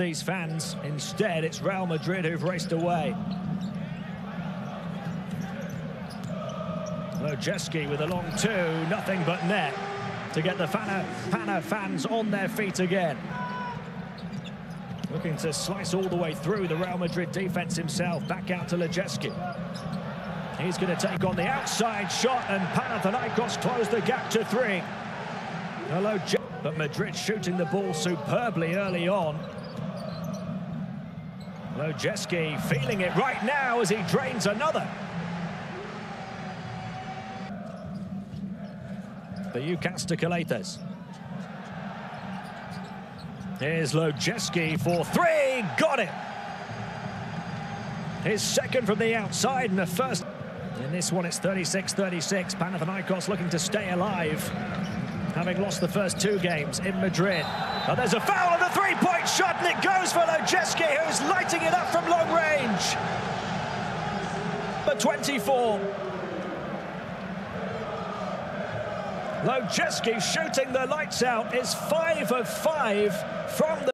these fans. Instead, it's Real Madrid who've raced away. Lojeski with a long two, nothing but net to get the Fana, Pana fans on their feet again. Looking to slice all the way through the Real Madrid defense himself. Back out to Lojeski. He's going to take on the outside shot, and Panathinaikos close the gap to three. Hello, but Madrid shooting the ball superbly early on. Lojeski feeling it right now as he drains another. The Ucas Calathes. Here's Lojeski for three. Got it. His second from the outside and the first. In this one, it's 36-36. Panathinaikos looking to stay alive, having lost the first two games in Madrid. Oh, there's a foul shot, and it goes for Lojeski, who's lighting it up from long range. But 24. Lojeski shooting the lights out is five of five from the